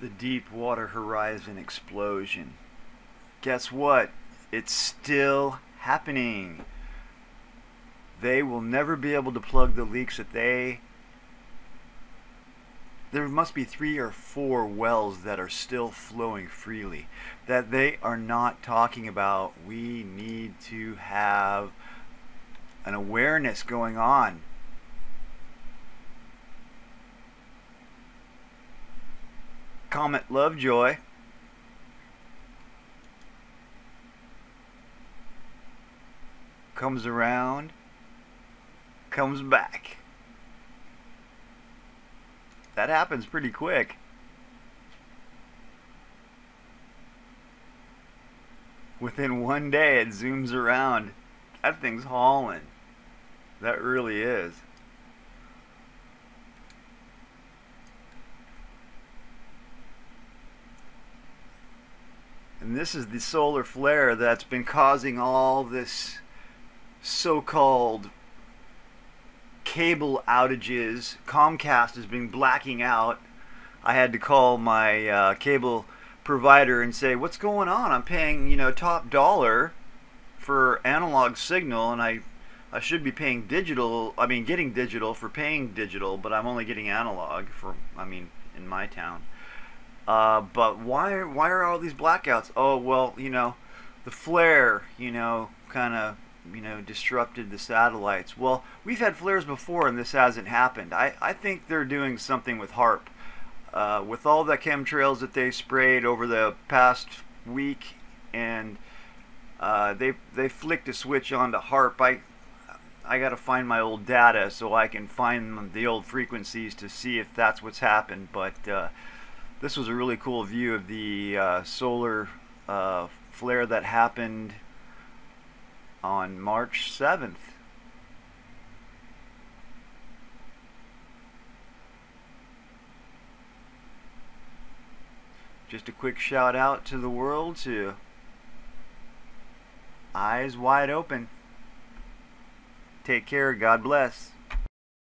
the Deepwater Horizon explosion. Guess what? It's still happening. They will never be able to plug the leaks that they. There must be three or four wells that are still flowing freely that they are not talking about. We need to have an awareness going on. Comet Lovejoy. Comes around, comes back. That happens pretty quick. Within one day, it zooms around. That thing's hauling. That really is. And this is the solar flare that's been causing all this so-called cable outages. Comcast has been blacking out. I had to call my uh, cable provider and say, "What's going on? I'm paying, you know, top dollar for analog signal, and I, I should be paying digital. I mean, getting digital for paying digital, but I'm only getting analog for. I mean, in my town." Uh, but why why are all these blackouts? Oh well, you know, the flare, you know, kind of you know disrupted the satellites. Well, we've had flares before, and this hasn't happened. I I think they're doing something with HAARP. uh, with all the chemtrails that they sprayed over the past week, and uh, they they flicked a switch onto HAARP. I I got to find my old data so I can find the old frequencies to see if that's what's happened, but. Uh, this was a really cool view of the uh, solar uh, flare that happened on March 7th. Just a quick shout out to the world to eyes wide open. Take care. God bless.